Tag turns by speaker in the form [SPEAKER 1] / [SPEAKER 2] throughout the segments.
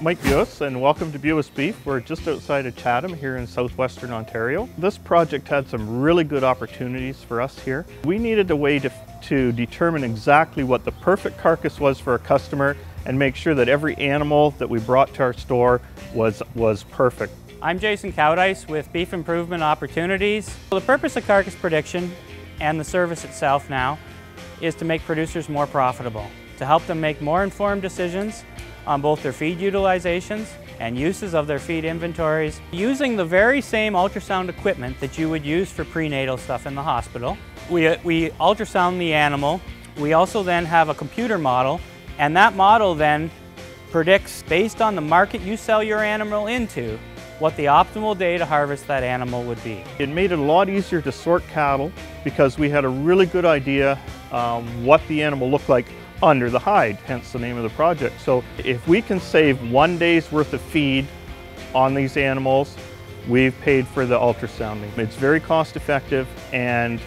[SPEAKER 1] Mike Buis and welcome to Buis Beef. We're just outside of Chatham here in southwestern Ontario. This project had some really good opportunities for us here. We needed a way to, to determine exactly what the perfect carcass was for a customer and make sure that every animal that we brought to our store was, was perfect.
[SPEAKER 2] I'm Jason Cowdice with Beef Improvement Opportunities. The purpose of carcass prediction and the service itself now is to make producers more profitable, to help them make more informed decisions on both their feed utilizations and uses of their feed inventories using the very same ultrasound equipment that you would use for prenatal stuff in the hospital. We, we ultrasound the animal. We also then have a computer model and that model then predicts based on the market you sell your animal into what the optimal day to harvest that animal would be.
[SPEAKER 1] It made it a lot easier to sort cattle because we had a really good idea um, what the animal looked like under the hide, hence the name of the project. So if we can save one day's worth of feed on these animals, we've paid for the ultrasounding. It's very cost effective and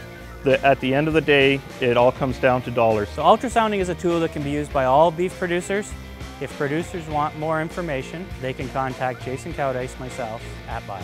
[SPEAKER 1] the, at the end of the day, it all comes down to dollars.
[SPEAKER 2] So ultrasounding is a tool that can be used by all beef producers. If producers want more information, they can contact Jason Cowdice, myself, at Bio.